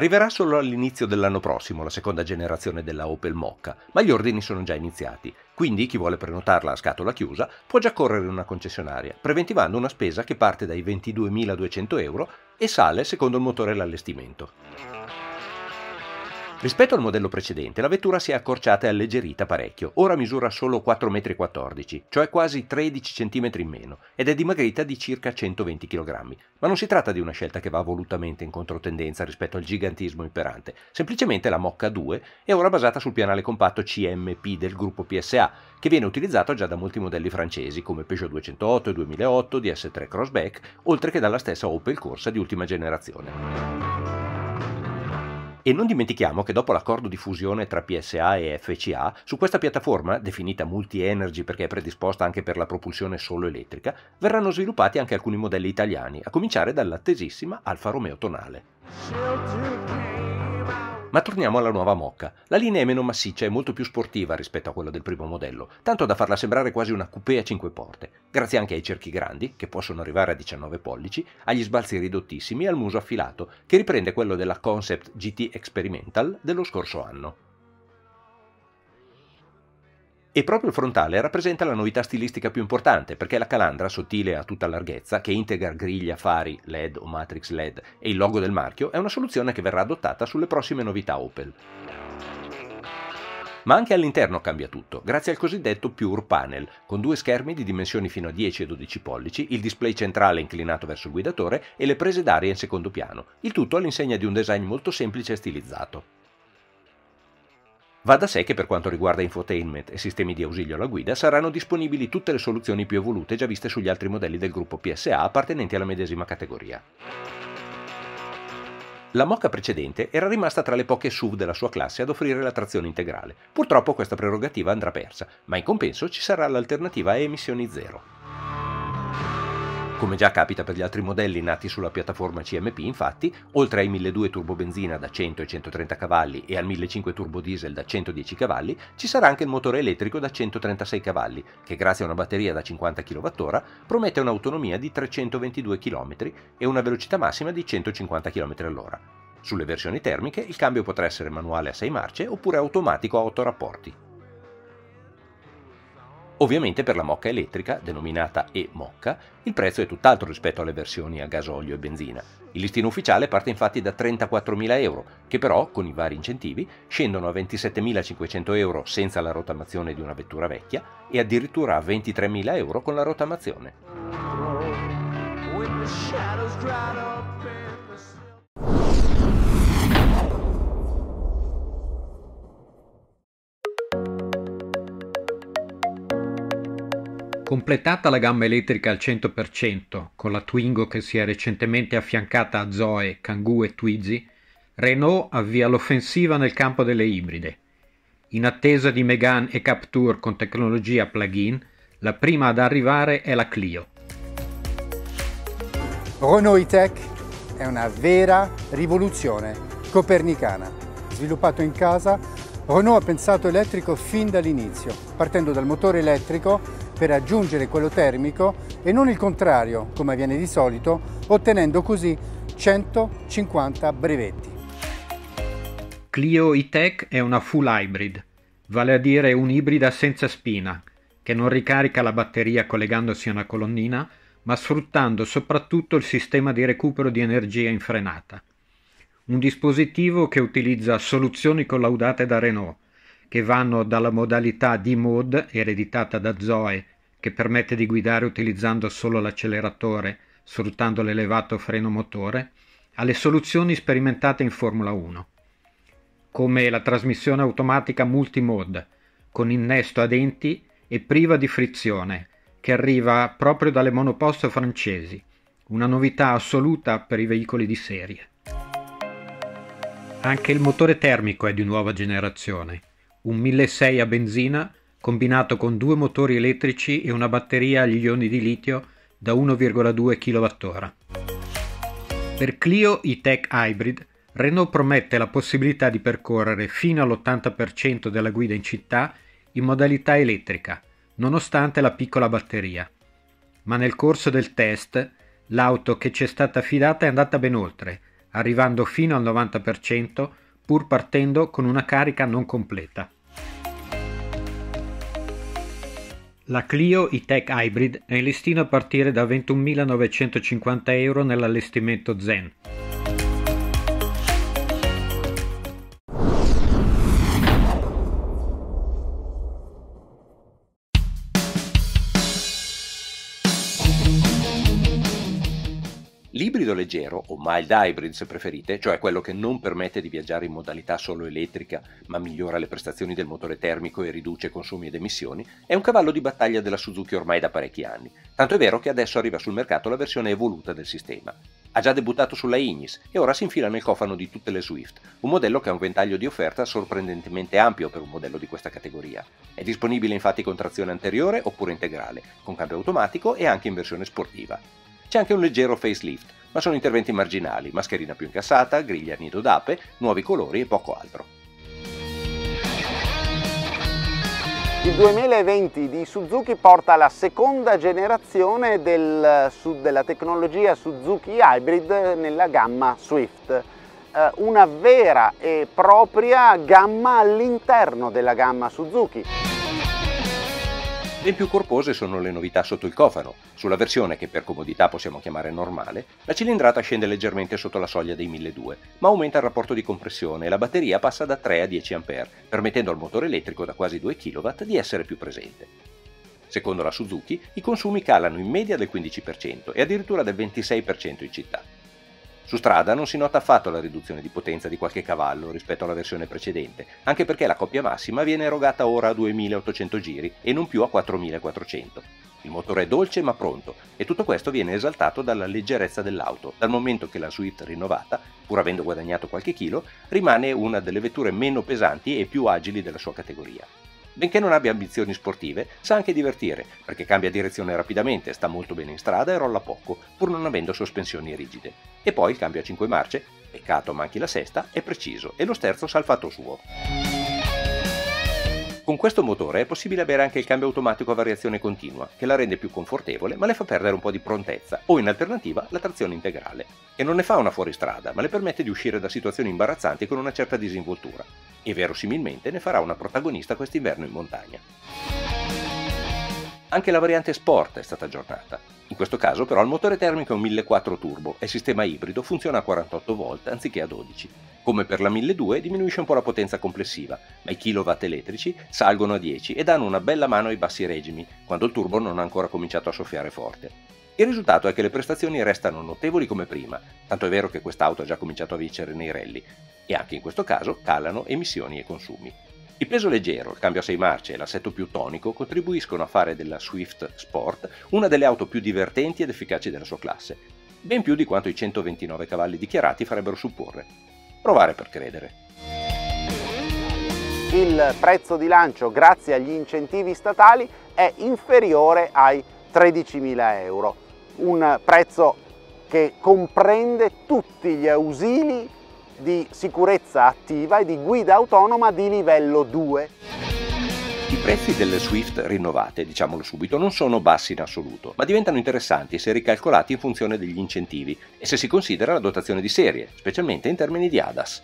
Arriverà solo all'inizio dell'anno prossimo la seconda generazione della Opel Mokka, ma gli ordini sono già iniziati, quindi chi vuole prenotarla a scatola chiusa può già correre in una concessionaria, preventivando una spesa che parte dai 22.200 euro e sale secondo il motore e l'allestimento. Rispetto al modello precedente, la vettura si è accorciata e alleggerita parecchio, ora misura solo 4,14 m, cioè quasi 13 cm in meno, ed è dimagrita di circa 120 kg. Ma non si tratta di una scelta che va volutamente in controtendenza rispetto al gigantismo imperante, semplicemente la Mokka 2 è ora basata sul pianale compatto CMP del gruppo PSA, che viene utilizzato già da molti modelli francesi come Peugeot 208 e 2008, DS3 Crossback, oltre che dalla stessa Opel Corsa di ultima generazione. E non dimentichiamo che dopo l'accordo di fusione tra PSA e FCA, su questa piattaforma, definita multi-energy perché è predisposta anche per la propulsione solo elettrica, verranno sviluppati anche alcuni modelli italiani, a cominciare dall'attesissima Alfa Romeo Tonale. Ma torniamo alla nuova Mocca. La linea è meno massiccia e molto più sportiva rispetto a quella del primo modello, tanto da farla sembrare quasi una coupé a 5 porte, grazie anche ai cerchi grandi, che possono arrivare a 19 pollici, agli sbalzi ridottissimi e al muso affilato, che riprende quello della Concept GT Experimental dello scorso anno. E proprio il frontale rappresenta la novità stilistica più importante perché la calandra sottile a tutta larghezza, che integra griglia, fari, LED o matrix LED e il logo del marchio, è una soluzione che verrà adottata sulle prossime novità Opel. Ma anche all'interno cambia tutto, grazie al cosiddetto Pure Panel, con due schermi di dimensioni fino a 10 e 12 pollici, il display centrale inclinato verso il guidatore e le prese d'aria in secondo piano, il tutto all'insegna di un design molto semplice e stilizzato. Va da sé che per quanto riguarda infotainment e sistemi di ausilio alla guida saranno disponibili tutte le soluzioni più evolute già viste sugli altri modelli del gruppo PSA appartenenti alla medesima categoria. La Mocca precedente era rimasta tra le poche SUV della sua classe ad offrire la trazione integrale. Purtroppo questa prerogativa andrà persa, ma in compenso ci sarà l'alternativa a emissioni zero. Come già capita per gli altri modelli nati sulla piattaforma CMP, infatti, oltre ai 1200 turbo benzina da 100 e 130 cavalli e al 1500 turbo diesel da 110 cavalli, ci sarà anche il motore elettrico da 136 cavalli, che grazie a una batteria da 50 kWh promette un'autonomia di 322 km e una velocità massima di 150 km all'ora. Sulle versioni termiche il cambio potrà essere manuale a 6 marce oppure automatico a 8 rapporti. Ovviamente per la mocca elettrica, denominata E-Mocca, il prezzo è tutt'altro rispetto alle versioni a gasolio e benzina. Il listino ufficiale parte infatti da 34.000 euro, che però, con i vari incentivi, scendono a 27.500 euro senza la rottamazione di una vettura vecchia e addirittura a 23.000 euro con la rottamazione. Completata la gamma elettrica al 100%, con la Twingo che si è recentemente affiancata a Zoe, Kangoo e Twizy, Renault avvia l'offensiva nel campo delle ibride. In attesa di Megane e Capture con tecnologia plug-in, la prima ad arrivare è la Clio. Renault E-Tech è una vera rivoluzione copernicana. Sviluppato in casa, Renault ha pensato elettrico fin dall'inizio, partendo dal motore elettrico per aggiungere quello termico e non il contrario, come avviene di solito, ottenendo così 150 brevetti. Clio E-Tech è una full hybrid, vale a dire un'ibrida senza spina, che non ricarica la batteria collegandosi a una colonnina, ma sfruttando soprattutto il sistema di recupero di energia in frenata. Un dispositivo che utilizza soluzioni collaudate da Renault, che vanno dalla modalità D-Mode ereditata da Zoe che permette di guidare utilizzando solo l'acceleratore sfruttando l'elevato freno motore, alle soluzioni sperimentate in Formula 1, come la trasmissione automatica multimode con innesto a denti e priva di frizione, che arriva proprio dalle monoposto francesi, una novità assoluta per i veicoli di serie. Anche il motore termico è di nuova generazione, un 1600 a benzina combinato con due motori elettrici e una batteria agli ioni di litio da 1,2 kWh. Per Clio E-Tech Hybrid, Renault promette la possibilità di percorrere fino all'80% della guida in città in modalità elettrica, nonostante la piccola batteria. Ma nel corso del test, l'auto che ci è stata affidata è andata ben oltre, arrivando fino al 90% pur partendo con una carica non completa. La Clio E-Tech Hybrid è in listino a partire da 21.950 euro nell'allestimento Zen. L'ibrido leggero, o mild hybrid se preferite, cioè quello che non permette di viaggiare in modalità solo elettrica, ma migliora le prestazioni del motore termico e riduce consumi ed emissioni, è un cavallo di battaglia della Suzuki ormai da parecchi anni. Tanto è vero che adesso arriva sul mercato la versione evoluta del sistema. Ha già debuttato sulla Ignis e ora si infila nel cofano di tutte le Swift, un modello che ha un ventaglio di offerta sorprendentemente ampio per un modello di questa categoria. È disponibile infatti con trazione anteriore oppure integrale, con cambio automatico e anche in versione sportiva. C'è anche un leggero facelift, ma sono interventi marginali, mascherina più incassata, griglia nido d'ape, nuovi colori e poco altro. Il 2020 di Suzuki porta la seconda generazione del, della tecnologia Suzuki Hybrid nella gamma Swift, eh, una vera e propria gamma all'interno della gamma Suzuki. Ben più corpose sono le novità sotto il cofano. Sulla versione che per comodità possiamo chiamare normale, la cilindrata scende leggermente sotto la soglia dei 1200, ma aumenta il rapporto di compressione e la batteria passa da 3 a 10 A, permettendo al motore elettrico da quasi 2 kW di essere più presente. Secondo la Suzuki, i consumi calano in media del 15% e addirittura del 26% in città. Su strada non si nota affatto la riduzione di potenza di qualche cavallo rispetto alla versione precedente, anche perché la coppia massima viene erogata ora a 2800 giri e non più a 4400. Il motore è dolce ma pronto e tutto questo viene esaltato dalla leggerezza dell'auto, dal momento che la Swift rinnovata, pur avendo guadagnato qualche chilo, rimane una delle vetture meno pesanti e più agili della sua categoria. Benché non abbia ambizioni sportive, sa anche divertire, perché cambia direzione rapidamente, sta molto bene in strada e rolla poco, pur non avendo sospensioni rigide. E poi il cambio a 5 marce, peccato manchi la sesta, è preciso e lo sterzo sa il fatto suo. Con questo motore è possibile avere anche il cambio automatico a variazione continua, che la rende più confortevole ma le fa perdere un po' di prontezza, o in alternativa la trazione integrale, che non ne fa una fuoristrada ma le permette di uscire da situazioni imbarazzanti con una certa disinvoltura, e verosimilmente ne farà una protagonista quest'inverno in montagna. Anche la variante Sport è stata aggiornata. In questo caso però il motore termico è un 1400 turbo e il sistema ibrido funziona a 48 volt anziché a 12. Come per la 1200 diminuisce un po' la potenza complessiva, ma i kilowatt elettrici salgono a 10 e danno una bella mano ai bassi regimi, quando il turbo non ha ancora cominciato a soffiare forte. Il risultato è che le prestazioni restano notevoli come prima, tanto è vero che quest'auto ha già cominciato a vincere nei rally, e anche in questo caso calano emissioni e consumi. Il peso leggero, il cambio a 6 marce e l'assetto più tonico contribuiscono a fare della Swift Sport una delle auto più divertenti ed efficaci della sua classe, ben più di quanto i 129 cavalli dichiarati farebbero supporre. Provare per credere. Il prezzo di lancio, grazie agli incentivi statali, è inferiore ai 13.000 euro, un prezzo che comprende tutti gli ausili di sicurezza attiva e di guida autonoma di livello 2. I prezzi delle Swift rinnovate, diciamolo subito, non sono bassi in assoluto, ma diventano interessanti se ricalcolati in funzione degli incentivi e se si considera la dotazione di serie, specialmente in termini di ADAS.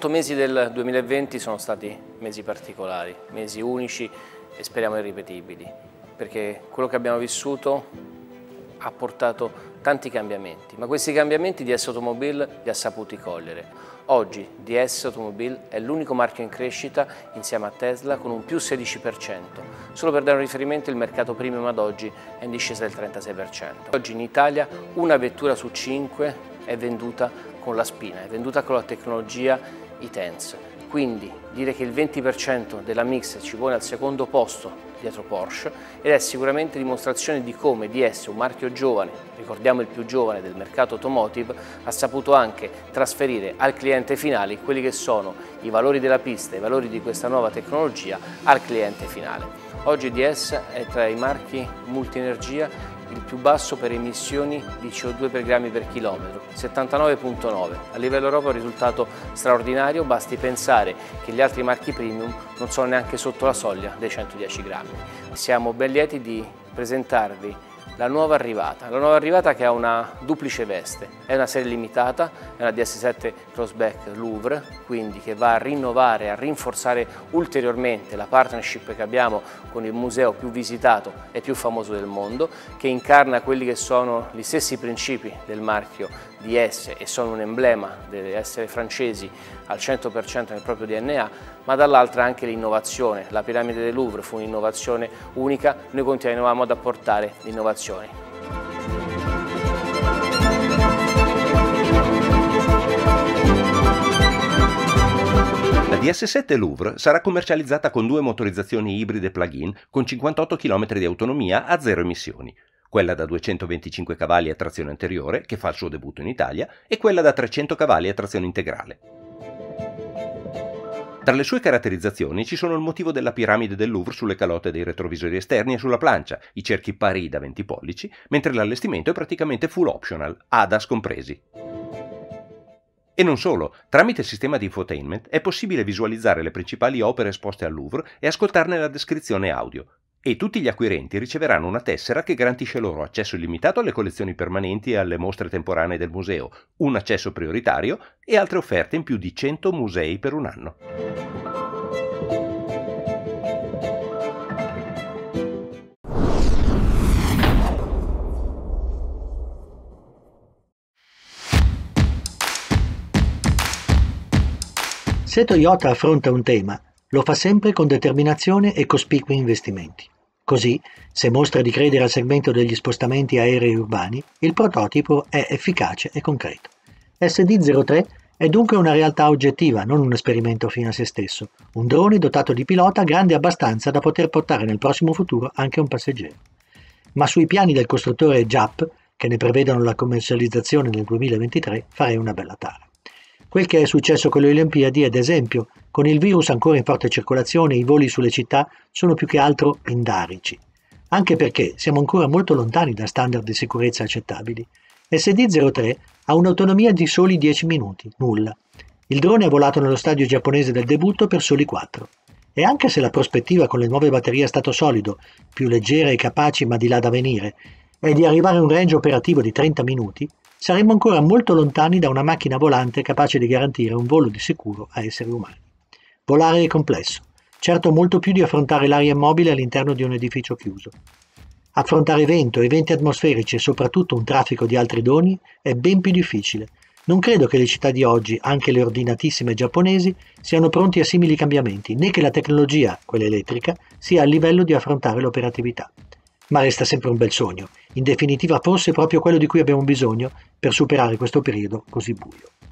Otto mesi del 2020 sono stati mesi particolari, mesi unici e speriamo irripetibili, perché quello che abbiamo vissuto ha portato tanti cambiamenti, ma questi cambiamenti DS Automobile li ha saputi cogliere. Oggi DS Automobile è l'unico marchio in crescita insieme a Tesla con un più 16%. Solo per dare un riferimento il mercato premium ad oggi è in discesa del 36%. Oggi in Italia una vettura su cinque è venduta con la spina, è venduta con la tecnologia ITENS. Quindi dire che il 20% della mix ci pone al secondo posto dietro Porsche ed è sicuramente dimostrazione di come DS, un marchio giovane, ricordiamo il più giovane del mercato automotive, ha saputo anche trasferire al cliente finale quelli che sono i valori della pista, i valori di questa nuova tecnologia al cliente finale. Oggi DS è tra i marchi multienergia il più basso per emissioni di CO2 per grammi per chilometro, 79.9. A livello europeo è un risultato straordinario, basti pensare che gli altri marchi premium non sono neanche sotto la soglia dei 110 grammi. Siamo ben lieti di presentarvi la nuova arrivata, la nuova arrivata che ha una duplice veste, è una serie limitata, è una DS7 Crossback Louvre, quindi che va a rinnovare, a rinforzare ulteriormente la partnership che abbiamo con il museo più visitato e più famoso del mondo, che incarna quelli che sono gli stessi principi del marchio di S e sono un emblema di essere francesi al 100% nel proprio DNA, ma dall'altra anche l'innovazione. La piramide del Louvre fu un'innovazione unica, noi continuavamo ad apportare innovazioni. La DS7 Louvre sarà commercializzata con due motorizzazioni ibride plug-in con 58 km di autonomia a zero emissioni, quella da 225 cavalli a trazione anteriore, che fa il suo debutto in Italia, e quella da 300 cavalli a trazione integrale. Tra le sue caratterizzazioni ci sono il motivo della piramide del Louvre sulle calotte dei retrovisori esterni e sulla plancia, i cerchi pari da 20 pollici, mentre l'allestimento è praticamente full optional, ADAS compresi. E non solo, tramite il sistema di infotainment è possibile visualizzare le principali opere esposte al Louvre e ascoltarne la descrizione audio, e tutti gli acquirenti riceveranno una tessera che garantisce loro accesso illimitato alle collezioni permanenti e alle mostre temporanee del museo, un accesso prioritario e altre offerte in più di 100 musei per un anno. Se Toyota affronta un tema, lo fa sempre con determinazione e cospicui investimenti. Così, se mostra di credere al segmento degli spostamenti aerei urbani, il prototipo è efficace e concreto. SD03 è dunque una realtà oggettiva, non un esperimento fine a se stesso, un drone dotato di pilota grande abbastanza da poter portare nel prossimo futuro anche un passeggero. Ma sui piani del costruttore JAP, che ne prevedono la commercializzazione nel 2023, farei una bella tara. Quel che è successo con le Olimpiadi, ad esempio, con il virus ancora in forte circolazione, i voli sulle città sono più che altro pindarici. Anche perché siamo ancora molto lontani da standard di sicurezza accettabili. SD-03 ha un'autonomia di soli 10 minuti, nulla. Il drone ha volato nello stadio giapponese del debutto per soli 4. E anche se la prospettiva con le nuove batterie a stato solido, più leggere e capaci ma di là da venire, è di arrivare a un range operativo di 30 minuti, saremmo ancora molto lontani da una macchina volante capace di garantire un volo di sicuro a esseri umani. Volare è complesso, certo molto più di affrontare l'aria immobile all'interno di un edificio chiuso. Affrontare vento, eventi atmosferici e soprattutto un traffico di altri doni è ben più difficile. Non credo che le città di oggi, anche le ordinatissime giapponesi, siano pronti a simili cambiamenti, né che la tecnologia, quella elettrica, sia a livello di affrontare l'operatività ma resta sempre un bel sogno, in definitiva forse proprio quello di cui abbiamo bisogno per superare questo periodo così buio.